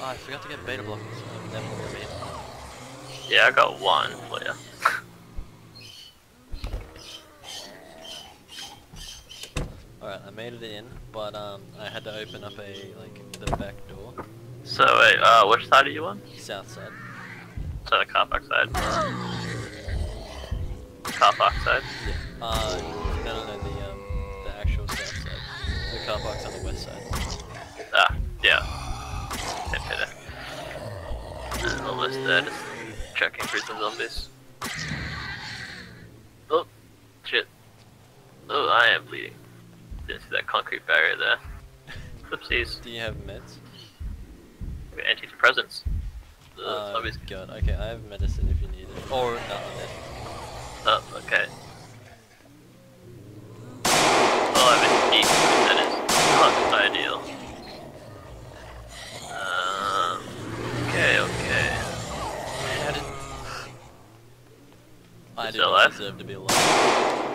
Oh, I forgot to get beta blockers. I'm never gonna be. Yeah, I got one for you. Alright, I made it in, but um, I had to open up a like the back door, So wait, uh, which side are you on? south side. So the car park side. Car park side. Yeah. Uh, no, no, no, the um, the actual south side. The car park's on the west side. There's a list there, just checking for some zombies. Oh, shit. Oh, I am bleeding. Didn't see that concrete barrier there. Oopsies. Do you have meds? Antidepressants. Ugh, Oh zombies. god. Okay, I have medicine if you need it. Or not med. Oh, okay. Oh, I'm in heat. That is not ideal. Um, okay, okay. How did... I didn't deserve to be alive.